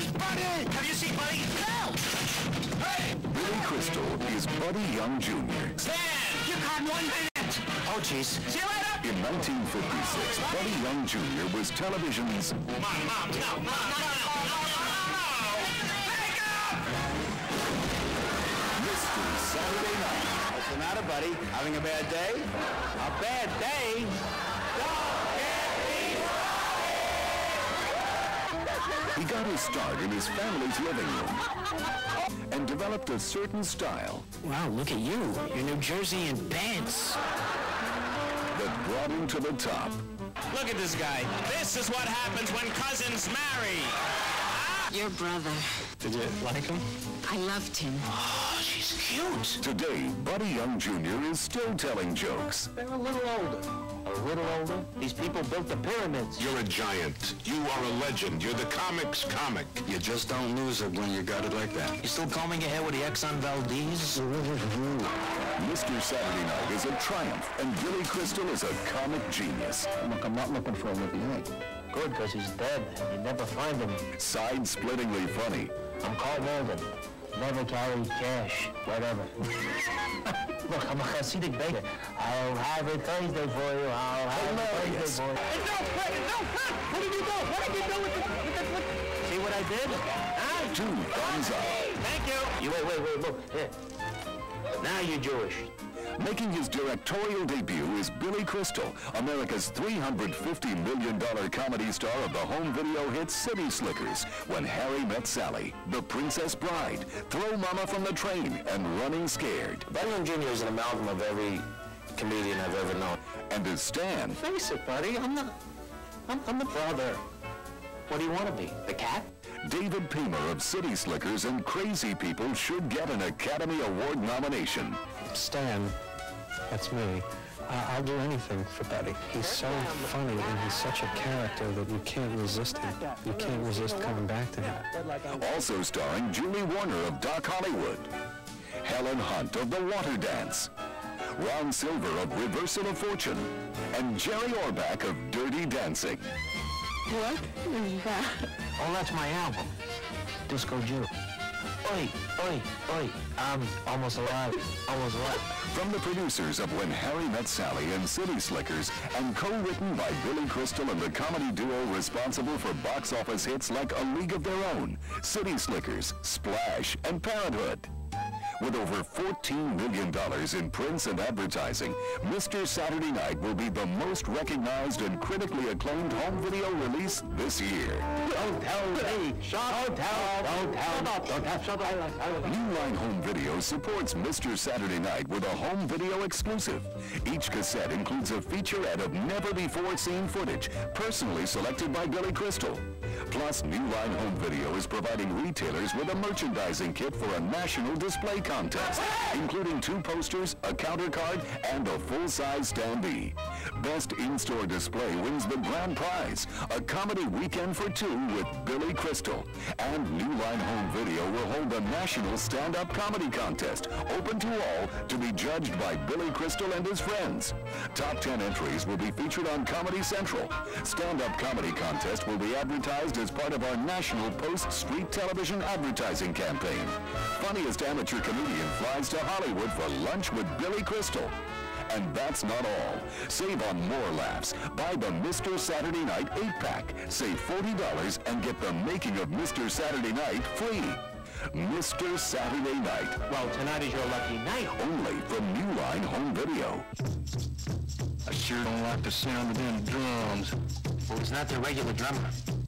Where's Buddy? Have you seen Buddy? No! Hey! Billy Crystal is Buddy Young Jr. Stan! You got one minute! Oh, jeez. See you later! In 1956, Buddy Young Jr. was television's Mom, Mom, no, no, no, no, no, no, no! Wake up! Mr. Saturday Night. What's the matter, buddy? Having a bad day? A bad day? He got his start in his family's living room and developed a certain style Wow, look at you. Your New Jersey in pants. that brought him to the top. Look at this guy. This is what happens when cousins marry. Your brother. Did you like him? I loved him. Oh, she's cute. Today, Buddy Young Jr. is still telling jokes. They're a little older. A little older? These people built the pyramids. You're a giant. You are a legend. You're the comics comic. You just don't lose it when you got it like that. You still combing your hair with the Exxon Valdez? Mr. Saturday Night is a triumph, and Billy Crystal is a comic genius. Look, I'm not looking for a living egg. Good, because he's dead. You never find him. Side-splittingly funny, I'm Karl Malden. Never carry cash. Whatever. Look, I'm a Hasidic baker. I'll have it Thursday for you. I'll have it Hilarious. Thursday for you. No, Fred, no, Fred! What did you do? What did you do with the... With the, with the... See what I did? Huh? two thumbs up. Thank you. You wait, wait, wait, look. Here. Now you're Jewish. Making his directorial debut is Billy Crystal, America's $350 million comedy star of the home video hit City Slickers, When Harry Met Sally, The Princess Bride, Throw Mama from the Train, and Running Scared. Young Jr. is an amalgam of every comedian I've ever known. And as Stan, Face it, buddy. I'm the, I'm, I'm the brother. What do you want to be? The cat? David Paymer of City Slickers and Crazy People should get an Academy Award nomination. Stan, that's me. I- I'll do anything for Buddy. He's so funny and he's such a character that you can't resist him. You can't resist coming back to him. Also starring Julie Warner of Doc Hollywood, Helen Hunt of The Water Dance, Ron Silver of Reversal of Fortune, and Jerry Orbach of Dirty Dancing. What is that? Oh, that's my album. Disco Jew. Oi, oi, oi. I'm almost alive. Almost alive. From the producers of When Harry Met Sally and City Slickers, and co-written by Billy Crystal and the comedy duo responsible for box office hits like A League of Their Own, City Slickers, Splash, and Parenthood. With over $14 million in prints and advertising, Mr. Saturday Night will be the most recognized and critically acclaimed home video release this year. Don't tell me. Don't tell. Don't tell. Don't tell. Shut up. New Line Home Video supports Mr. Saturday Night with a home video exclusive. Each cassette includes a featurette of never-before-seen footage, personally selected by Billy Crystal. Plus, New Line Home Video is providing retailers with a merchandising kit for a national display contest, including two posters, a counter card, and a full-size standee. Best in-store display wins the grand prize, a comedy weekend for two with Billy Crystal. And New Line Home Video will hold the national stand-up comedy contest, open to all, to be judged by Billy Crystal and his friends. Top 10 entries will be featured on Comedy Central. Stand-up comedy contest will be advertised as part of our national post-street television advertising campaign. Funniest amateur comedian flies to Hollywood for lunch with Billy Crystal. And that's not all. Save on more laughs. Buy the Mr. Saturday Night 8-pack. Save $40 and get the making of Mr. Saturday Night free. Mr. Saturday Night. Well, tonight is your lucky night. Only from New Line Home Video. I sure don't like the sound of them drums. Well, he's not the regular drummer.